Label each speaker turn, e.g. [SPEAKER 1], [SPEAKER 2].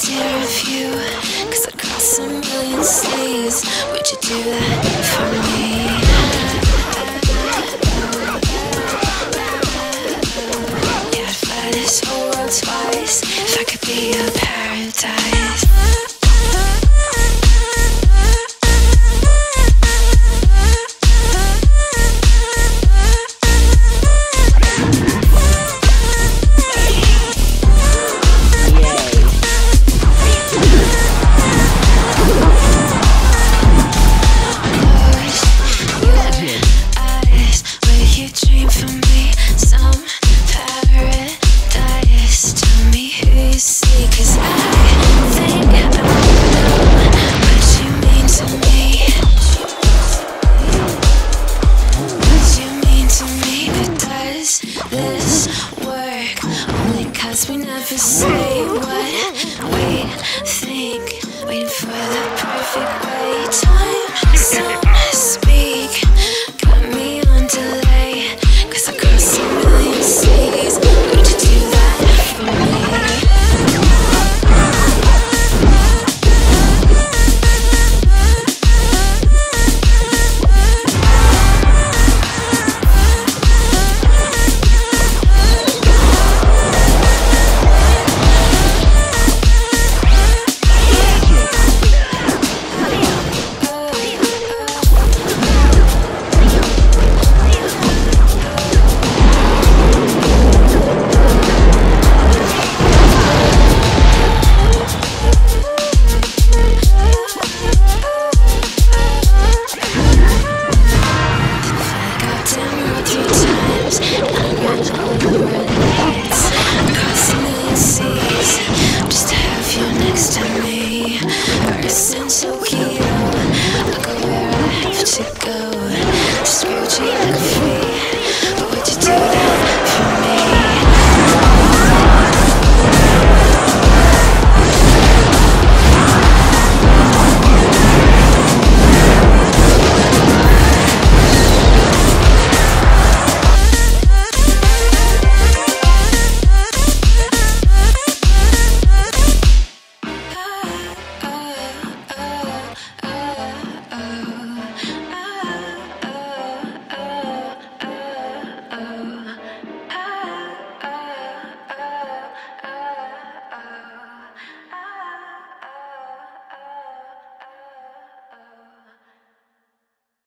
[SPEAKER 1] Tear of you Cause I'd cross a million seas Would you do that for me? Yeah, I'd fly this whole world twice If I could be a paradise this work only cause we never say what we think. Waiting for the perfect way. Time